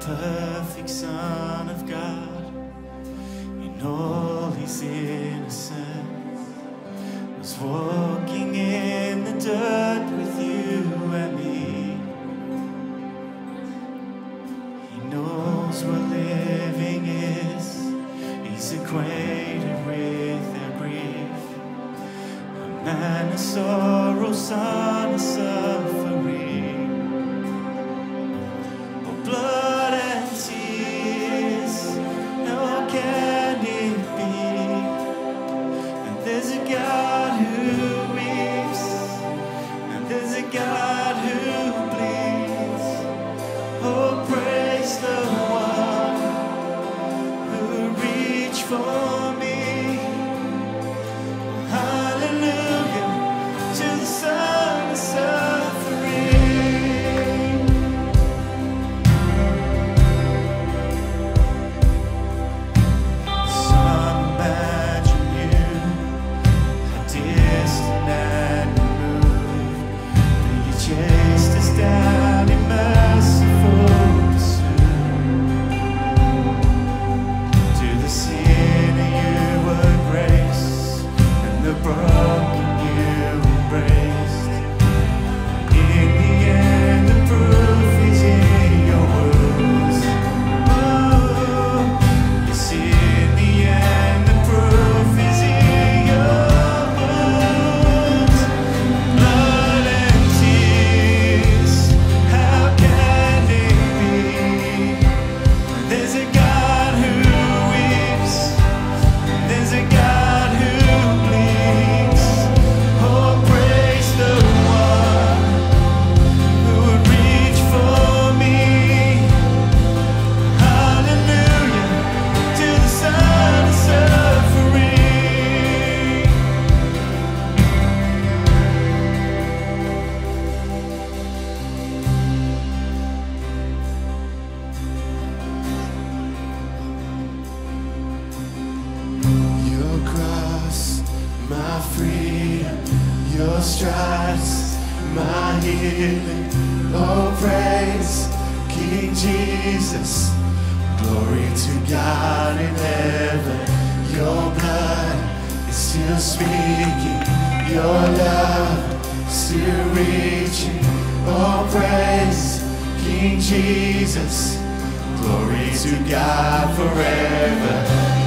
perfect Son of God, in all his innocence, was walking in the dirt with you and me. He knows what living is, he's acquainted with our grief. A man of sorrow, son of suffering. Freedom, your stripes, my healing. Oh, praise King Jesus. Glory to God in heaven. Your blood is still speaking. Your love still reaching. Oh, praise King Jesus. Glory to God forever.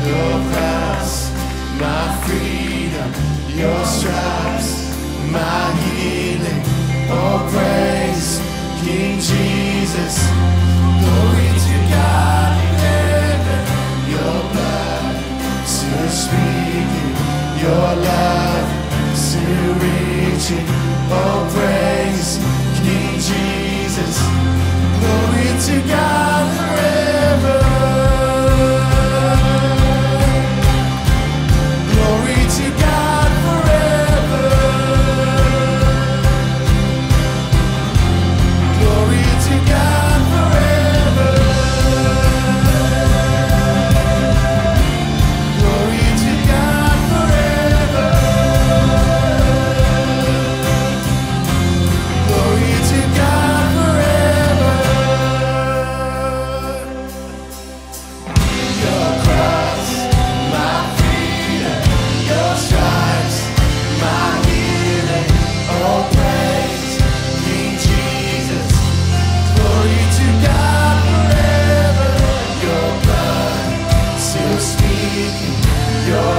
Your cross, my freedom, your stripes, my healing. Oh, praise King Jesus. Glory your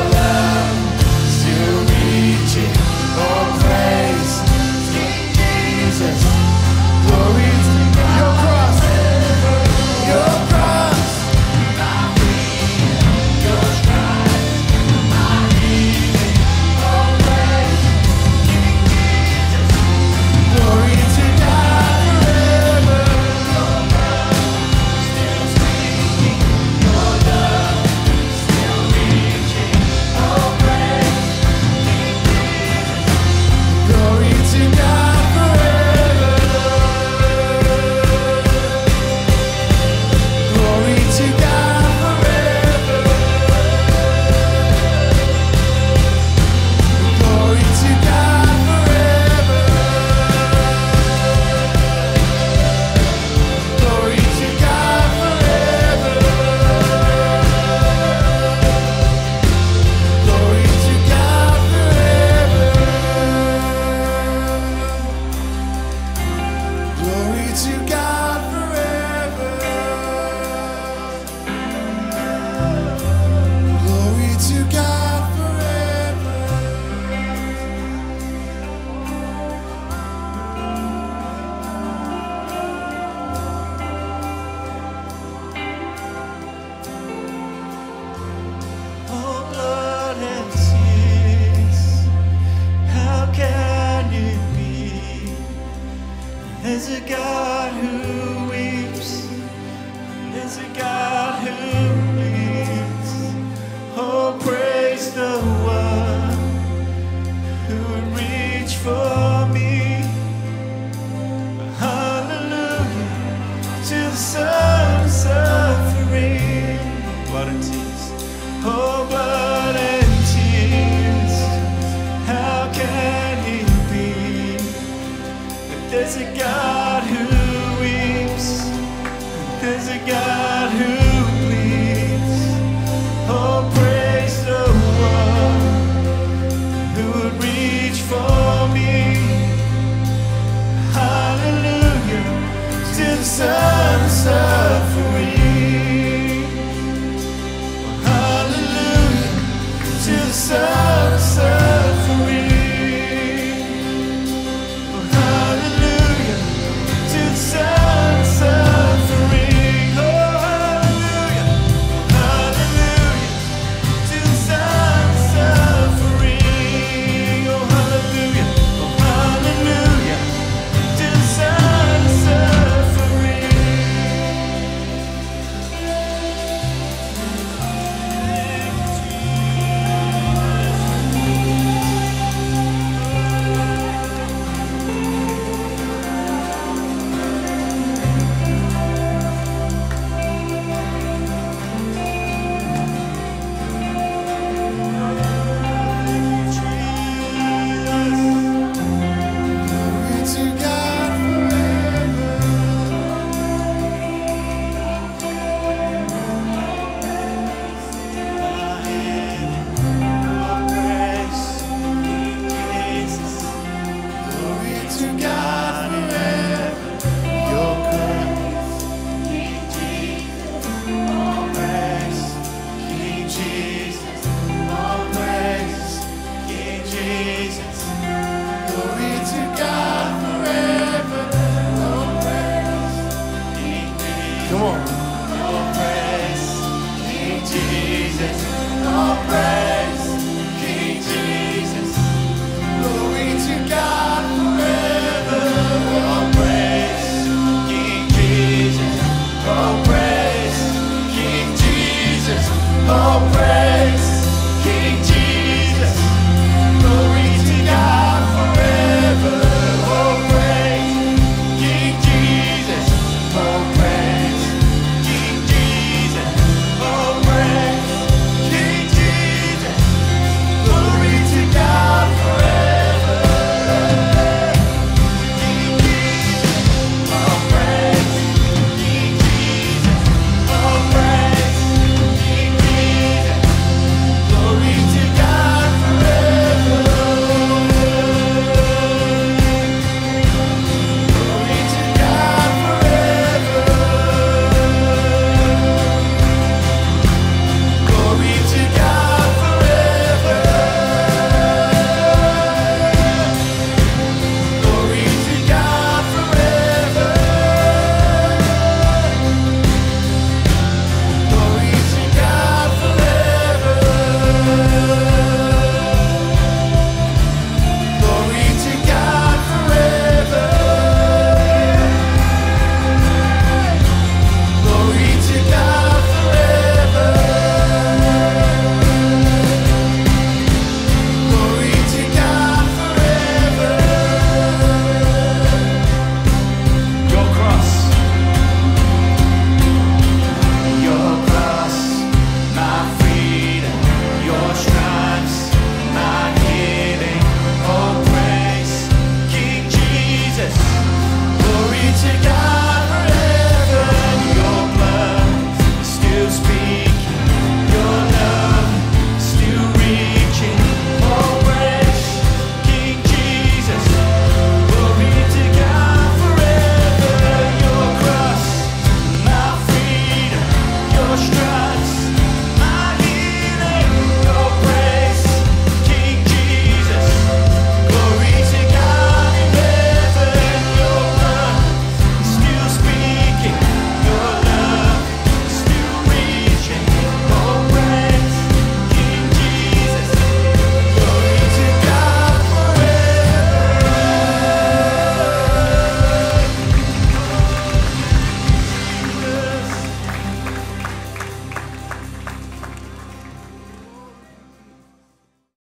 There's a God who leads. Oh, praise to the